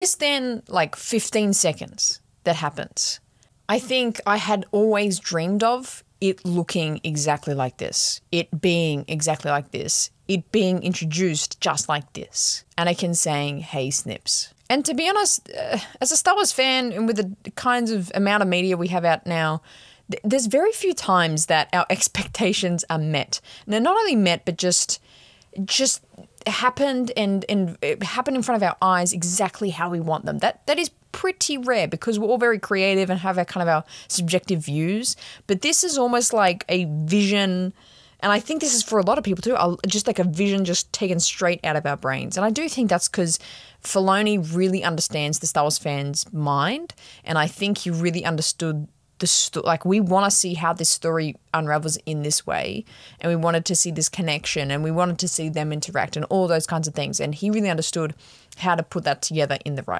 less then like 15 seconds that happens. I think I had always dreamed of it looking exactly like this, it being exactly like this, it being introduced just like this. Anakin saying, Hey, Snips. And to be honest, uh, as a Star Wars fan and with the kinds of amount of media we have out now, th- there's very few times that our expectations are met. Now, not only met, but just just happened and and it happened in front of our eyes exactly how we want them. That that is pretty rare because we're all very creative and have our kind of our subjective views. But this is almost like a vision, and I think this is for a lot of people too. Just like a vision, just taken straight out of our brains. And I do think that's because Filoni really understands the Star Wars fans' mind, and I think he really understood the sto- like we want to see how this story unravels in this way and we wanted to see this connection and we wanted to see them interact and all those kinds of things and he really understood how to put that together in the right